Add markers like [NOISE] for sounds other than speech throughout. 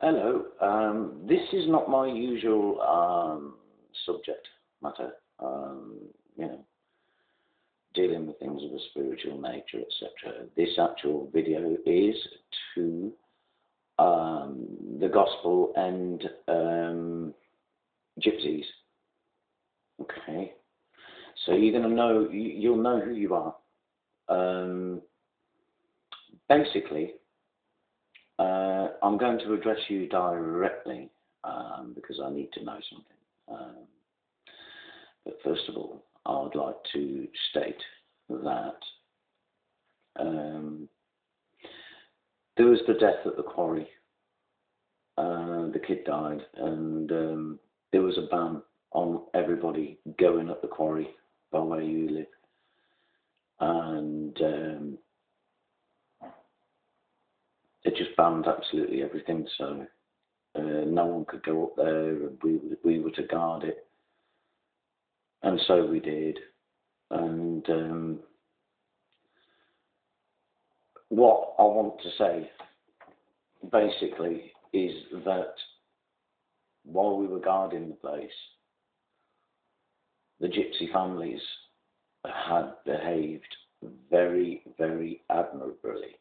Hello. Um, this is not my usual um, subject matter. Um, you know, dealing with things of a spiritual nature, etc. This actual video is to um, the Gospel End um, gypsies. Okay. So you're going to know, you'll know who you are. Um, basically, uh, I'm going to address you directly um, because I need to know something. Um, but first of all, I would like to state that um, there was the death at the quarry. Uh, the kid died, and um, there was a ban on everybody going at the quarry by where you live. And um, just banned absolutely everything. So uh, no one could go up there. We we were to guard it, and so we did. And um, what I want to say, basically, is that while we were guarding the place, the gypsy families had behaved very, very admirably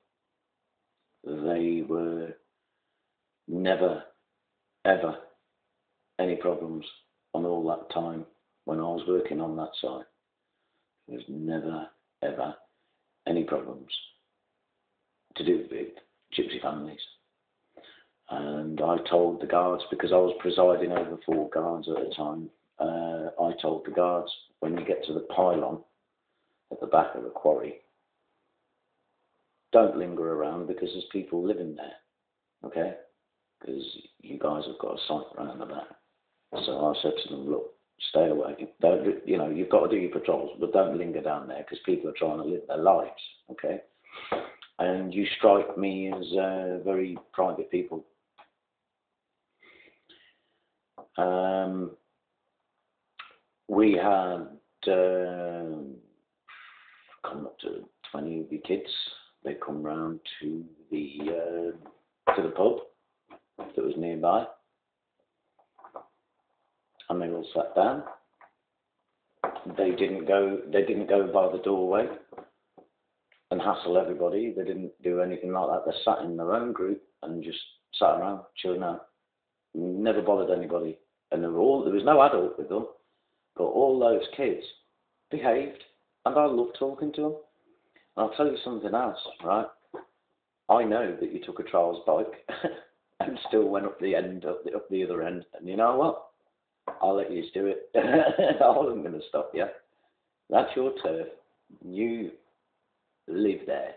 they were never, ever any problems on all that time when I was working on that site. There was never, ever any problems to do with gypsy families. And I told the guards, because I was presiding over four guards at a time, uh, I told the guards, when you get to the pylon at the back of the quarry, don't linger around because there's people living there, okay? Because you guys have got a site around the back. So I said to them, look, stay away. Don't, you know, you've got to do your patrols, but don't linger down there because people are trying to live their lives, okay? And you strike me as uh, very private people. Um, we had uh, come up to 20 of the kids they come round to the uh, to the pub that was nearby, and they all sat down. They didn't go. They didn't go by the doorway and hassle everybody. They didn't do anything like that. They sat in their own group and just sat around chilling out. Never bothered anybody, and there were all there was no adult with them, but all those kids behaved, and I loved talking to them. I'll tell you something else, right? I know that you took a trials bike [LAUGHS] and still went up the end, up the, up the other end. And you know what? I'll let you do it. I wasn't going to stop you. That's your turf. You live there.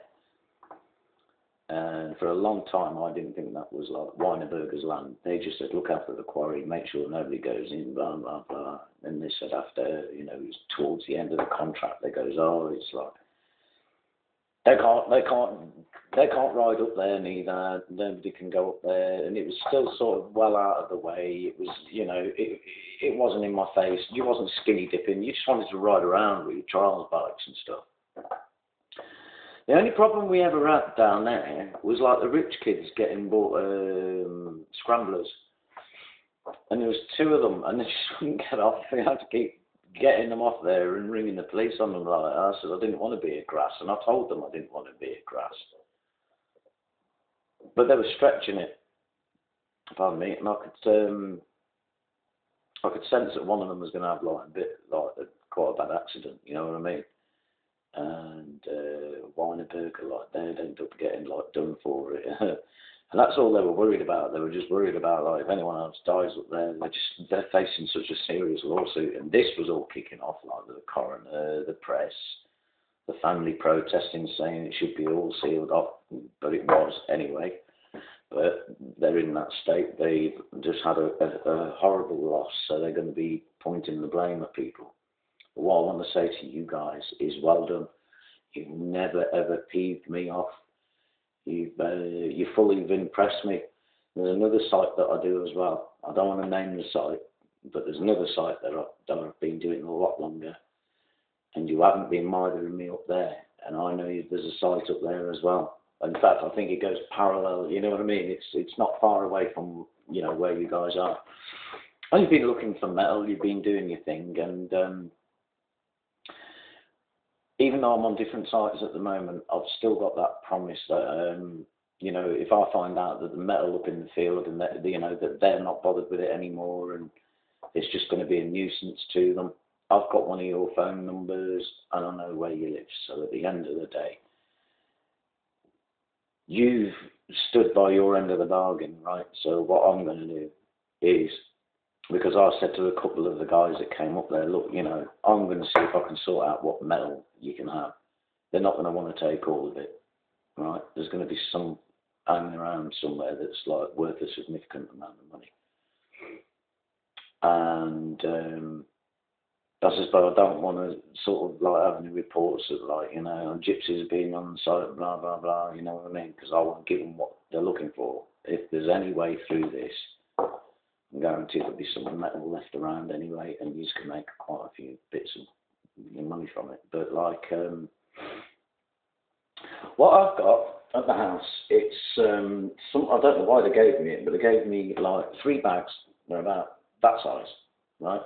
And for a long time, I didn't think that was like Wienerberger's land. They just said, look after the quarry, make sure nobody goes in, blah, blah, blah. And they said after, you know, it was towards the end of the contract, they goes, oh, it's like they can't, they can't, they can't ride up there neither. Nobody can go up there, and it was still sort of well out of the way. It was, you know, it it wasn't in my face. You wasn't skinny dipping. You just wanted to ride around with your trials bikes and stuff. The only problem we ever had down there was like the rich kids getting bought um, scramblers, and there was two of them, and they just [LAUGHS] wouldn't get off. They had to keep getting them off there and ringing the police on them like that. I said I didn't want to be a grass, and I told them I didn't want to be a grass. But they were stretching it. Pardon me, and I could um, I could sense that one of them was going to have like a bit like a, quite a bad accident. You know what I mean? And uh, Wienerberger like they'd end up getting like done for it. [LAUGHS] And that's all they were worried about. They were just worried about like if anyone else dies up there, they're just they're facing such a serious lawsuit. And this was all kicking off like the coroner, the press, the family protesting, saying it should be all sealed off, but it was anyway. But they're in that state. They've just had a, a, a horrible loss, so they're going to be pointing the blame at people. But what I want to say to you guys is well done. You've never ever peeved me off You've uh, you fully impressed me. There's another site that I do as well. I don't want to name the site, but there's another site that, I, that I've been doing a lot longer, and you haven't been mithering me up there. And I know there's a site up there as well. In fact, I think it goes parallel. You know what I mean? It's it's not far away from you know where you guys are. And you've been looking for metal. You've been doing your thing, and um, even though I'm on different sites at the moment, I've still got that promise that um, you know if I find out that the metal up in the field and that you know that they're not bothered with it anymore, and it's just going to be a nuisance to them. I've got one of your phone numbers and I know where you live. So at the end of the day, you've stood by your end of the bargain, right? So what I'm going to do is, because I said to a couple of the guys that came up there, look, you know, I'm going to see if I can sort out what metal you can have. They're not going to want to take all of it, right? There's going to be some hanging around somewhere that's like worth a significant amount of money. And um, just, but I don't want to sort of like have any reports of like, you know, gypsies being on the site, blah, blah, blah, you know what I mean? Because I want to give them what they're looking for. If there's any way through this, I'm there'll be some metal left around anyway, and you can make quite a few bits of money from it. But like, um, what I've got at the house, it's um, some. I don't know why they gave me it, but they gave me like three bags. They're about that size, right?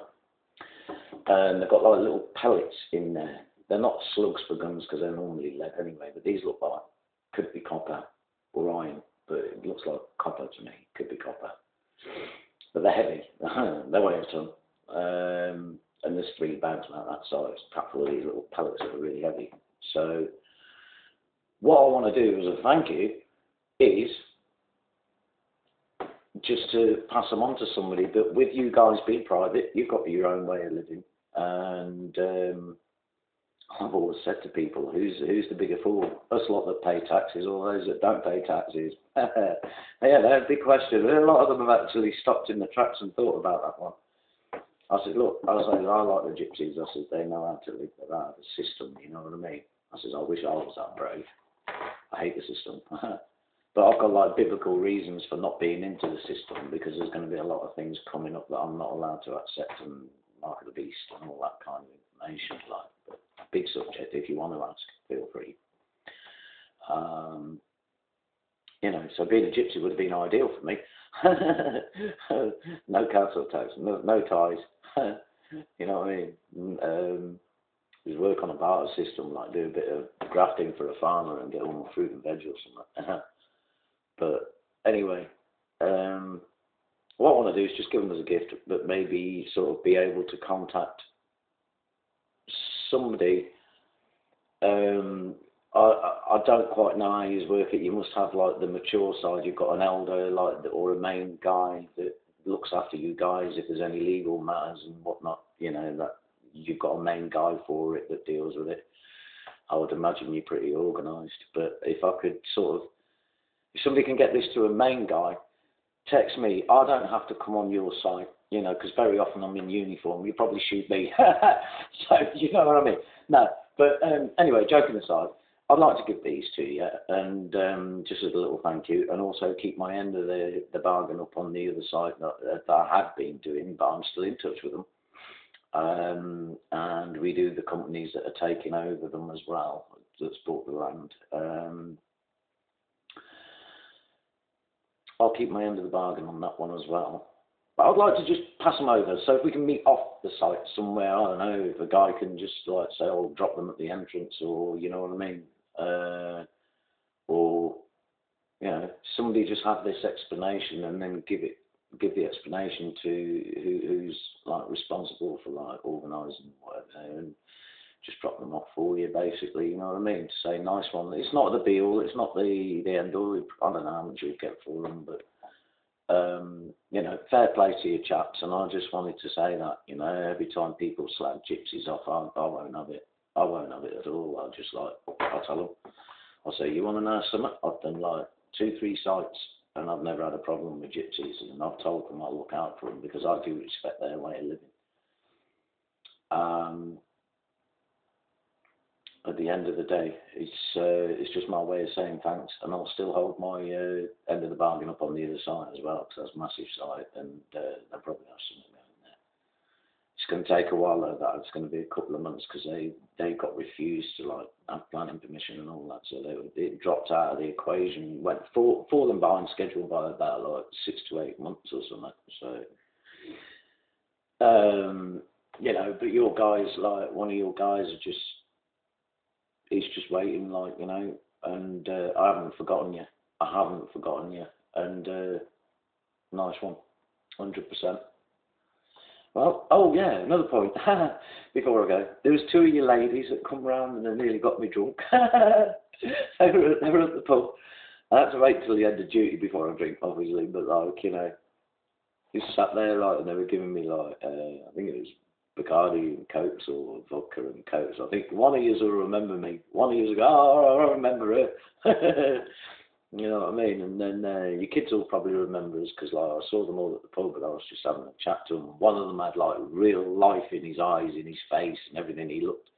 and they've got like little pellets in there. They're not slugs for guns because they're normally lead anyway, but these look like could be copper or iron, but it looks like copper to me. Could be copper, but they're heavy. they weigh a ton, um, and there's three bags about that size, packed full of these little pellets that are really heavy. So, what I want to do as a thank you is just to pass them on to somebody. But with you guys being private, you've got your own way of living. And um, I've always said to people, who's who's the bigger fool? Us lot that pay taxes or those that don't pay taxes? [LAUGHS] yeah, that's a big question. A lot of them have actually stopped in the tracks and thought about that one. I said, look, I said, I like the gypsies. I said, they know how to live without the system, you know what I mean? I said, I wish I was that brave. I hate the system. [LAUGHS] but I've got like biblical reasons for not being into the system because there's going to be a lot of things coming up that I'm not allowed to accept and mark of the beast and all that kind of information. Like, but big subject. If you want to ask, feel free. Um, you know, so being a gypsy would have been ideal for me. [LAUGHS] no council tax, no, no ties. [LAUGHS] you know what I mean? Um, just work on a barter system, like do a bit of grafting for a farmer and get all my fruit and veg or something. [LAUGHS] but anyway, um, what I want to do is just give them as a gift, but maybe sort of be able to contact somebody. Um, I, I don't quite know how you work it. You must have like the mature side. You've got an elder, like or a main guy that looks after you guys if there's any legal matters and whatnot. You know that you've got a main guy for it that deals with it. I would imagine you're pretty organised. But if I could sort of, if somebody can get this to a main guy text me. I don't have to come on your site, you know, because very often I'm in uniform. You probably shoot me. [LAUGHS] so, you know what I mean? No. But um, anyway, joking aside, I'd like to give these to you and um, just as a little thank you, and also keep my end of the, the bargain up on the other side that, that I have been doing, but I'm still in touch with them. Um, and we do the companies that are taking over them as well that's bought the land. Um, I'll keep my end of the bargain on that one as well. But I'd like to just pass them over. So if we can meet off the site somewhere, I don't know, if a guy can just like say, "I'll drop them at the entrance," or you know what I mean, uh, or you know, somebody just have this explanation and then give it, give the explanation to who, who's like responsible for like organising whatever, and just drop them off for you, basically. You know what I mean? To say nice one. It's not the be all. It's not the the end all. I don't know how much you'll get for them, but um, you know, fair play to your chaps. And I just wanted to say that. You know, every time people slag gypsies off, I, I won't have it. I won't have it at all. I'll just like I'll tell them. I'll say, you want to know something? I've done like two, three sites. And I've never had a problem with gypsies, and I've told them I'll look out for them because I do respect their way of living. Um, at the end of the day, it's uh, it's just my way of saying thanks, and I'll still hold my uh, end of the bargain up on the other side as well, because that's a massive side, and uh, they'll probably have something going there. it's going to take a while though. That it's going to be a couple of months because they they got refused to like have planning permission and all that, so they it dropped out of the equation. Went for falling behind schedule by about like six to eight months or something. So, um, you know, but your guys like one of your guys are just he's just waiting, like you know, and uh, I haven't forgotten you. I haven't forgotten you, and uh, nice one, hundred percent. Well, oh yeah, another point. [LAUGHS] Before I go, there was two of you ladies that come round and they nearly got me drunk. [LAUGHS] they, were, they were at the pub. I had to wait till the end of duty before I drink, obviously, but like, you know, just sat there like and they were giving me like, uh, I think it was Bacardi and Cokes or vodka and Cokes. I think one of you will remember me. One of you will go, oh, I remember her. [LAUGHS] You know what I mean? And then uh, your kids will probably remember us because like I saw them all at the pub, but I was just having a chat to them. One of them had like real life in his eyes, in his face, and everything. He looked,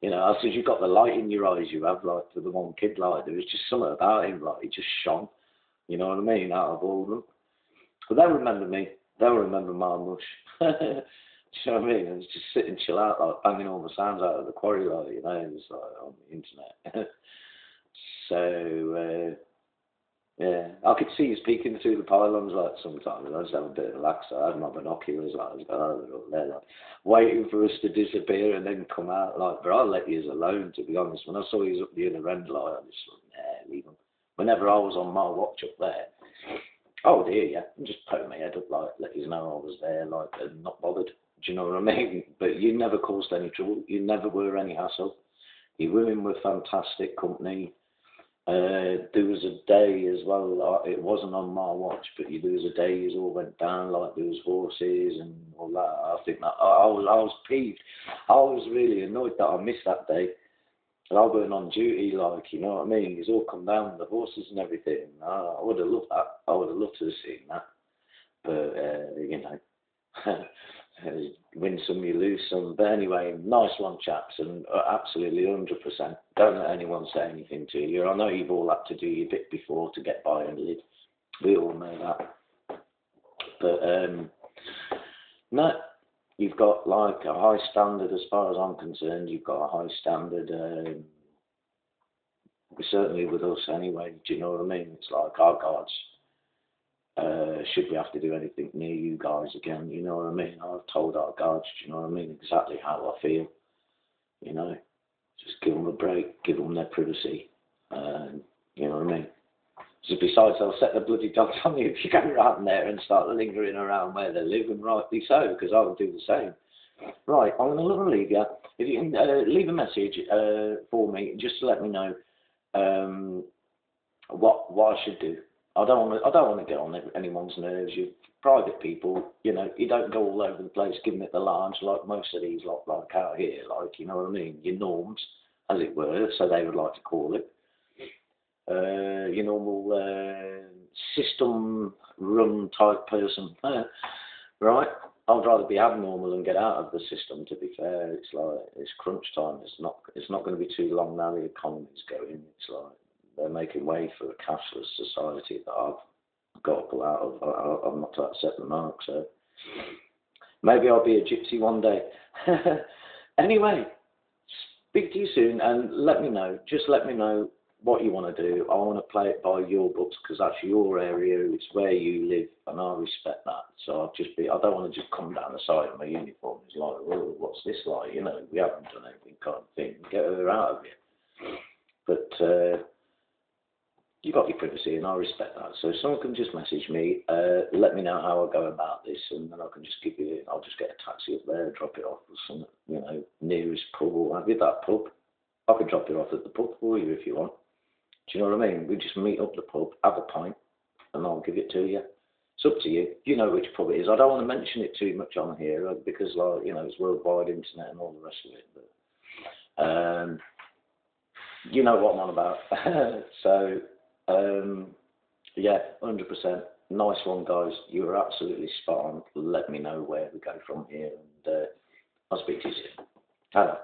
you know, I said, "You've got the light in your eyes. You have like for the one kid, like there was just something about him, like he just shone. You know what I mean? Out of all of them, but they'll remember me. They'll remember my mush. [LAUGHS] Do you know what I mean? And just sit and chill out, like banging all the sounds out of the quarry, like you know, it was like on the internet. [LAUGHS] so. Uh, yeah, I could see you speaking through the pylons like sometimes. I just have a bit of relax. I had my binoculars like, I was there, like, waiting for us to disappear and then come out. Like, but I let you alone, to be honest. When I saw you up the end, like, I just thought, nah, leave them. Whenever I was on my watch up there, oh dear, yeah, just poke my head up, like, let you know I was there, like, and not bothered. Do you know what I mean? [LAUGHS] But you never caused any trouble. You never were any hassle. Women were fantastic company uh, there was a day as well, it wasn't on my watch, but there was a day it all went down, like there was horses and all that. I think that, I, I was I was peeved. I was really annoyed that I missed that day. And I weren't on duty, like, you know what I mean? It's all come down, the horses and everything. I, I would have loved that. I would have loved to have seen that. But, uh, you know, [LAUGHS] win some, you lose some. But anyway, nice one, chaps, and uh, absolutely 100%. Don't let anyone say anything to you. I know you've all had to do your bit before to get by and live. We all know that. But um, no, you've got like a high standard as far as I'm concerned. You've got a high standard. Um, certainly with us anyway. Do you know what I mean? It's like our guards uh, should we have to do anything near you guys again, you know what I mean? I've told our guards, you know what I mean, exactly how I feel, you know. Just give them a break, give them their privacy, um, you know what I mean? So besides, they'll set the bloody dogs on you if you go around there and start lingering around where they live, and rightly so, because I would do the same. Right, I'm going to leave you. If you can uh, leave a message uh, for me, just to let me know um, what what I should do. I don't want to. I don't want to get on anyone's nerves. You private people, you know, you don't go all over the place giving it the large like most of these lot like out here. Like you know what I mean? Your norms, as it were, so they would like to call it. Uh, your normal uh, system run type person, [LAUGHS] right? I'd rather be abnormal and get out of the system. To be fair, it's like it's crunch time. It's not. It's not going to be too long now. The economy's going. It's like they're making way for a cashless society that I've got to pull out of. I, I'm not to accept the mark, so maybe I'll be a gypsy one day. [LAUGHS] anyway, speak to you soon and let me know. Just let me know what you want to do. I want to play it by your books because that's your area. It's where you live, and I respect that. So I'll just be. I don't want to just come down the side of my uniform. It's like, what's this like? You know, we haven't done anything kind of thing. Get her out of here. But uh, you got your privacy, and I respect that. So someone can just message me, uh, let me know how I go about this, and then I can just give you. I'll just get a taxi up there, drop it off at some, you know, nearest pub or have you that pub. I could drop it off at the pub for you if you want. Do you know what I mean? We just meet up the pub, have a pint, and I'll give it to you. It's up to you. You know which pub it is. I don't want to mention it too much on here uh, because, like, you know, it's worldwide internet and all the rest of it. But um, you know what I'm on about. [LAUGHS] so um, yeah, 100%. Nice one, guys. You were absolutely spot on. Let me know where we go from here, and uh, I'll speak to you soon. Hello.